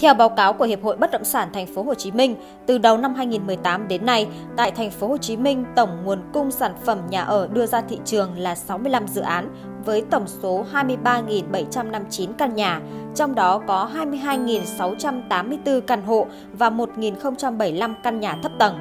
Theo báo cáo của Hiệp hội Bất động sản Thành phố Hồ Chí Minh, từ đầu năm 2018 đến nay, tại Thành phố Hồ Chí Minh, tổng nguồn cung sản phẩm nhà ở đưa ra thị trường là 65 dự án với tổng số 23.759 căn nhà, trong đó có 22.684 căn hộ và 1.075 căn nhà thấp tầng.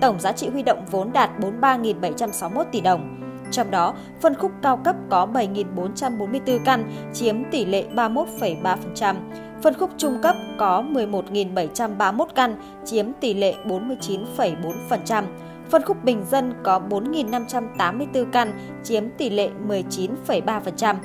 Tổng giá trị huy động vốn đạt 43.761 tỷ đồng. Trong đó, phân khúc cao cấp có 7.444 căn, chiếm tỷ lệ 31,3%. Phân khúc trung cấp có 11.731 căn, chiếm tỷ lệ 49,4%. Phân khúc bình dân có 4.584 căn, chiếm tỷ lệ 19,3%.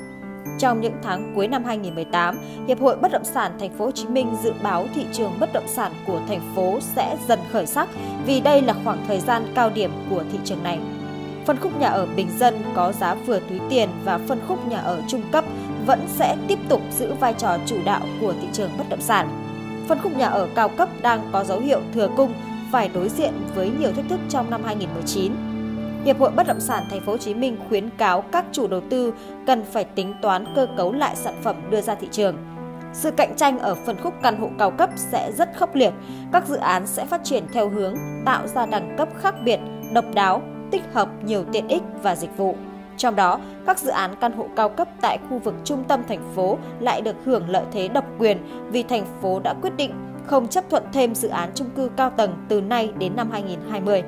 Trong những tháng cuối năm 2018, Hiệp hội Bất động sản Thành phố Hồ Chí Minh dự báo thị trường bất động sản của thành phố sẽ dần khởi sắc vì đây là khoảng thời gian cao điểm của thị trường này. Phân khúc nhà ở bình dân có giá vừa túi tiền và phân khúc nhà ở trung cấp vẫn sẽ tiếp tục giữ vai trò chủ đạo của thị trường bất động sản. Phân khúc nhà ở cao cấp đang có dấu hiệu thừa cung phải đối diện với nhiều thách thức trong năm 2019. Hiệp hội Bất động sản Thành phố Hồ Chí Minh khuyến cáo các chủ đầu tư cần phải tính toán cơ cấu lại sản phẩm đưa ra thị trường. Sự cạnh tranh ở phân khúc căn hộ cao cấp sẽ rất khốc liệt. Các dự án sẽ phát triển theo hướng tạo ra đẳng cấp khác biệt, độc đáo, tích hợp nhiều tiện ích và dịch vụ. Trong đó, các dự án căn hộ cao cấp tại khu vực trung tâm thành phố lại được hưởng lợi thế độc quyền vì thành phố đã quyết định không chấp thuận thêm dự án chung cư cao tầng từ nay đến năm 2020.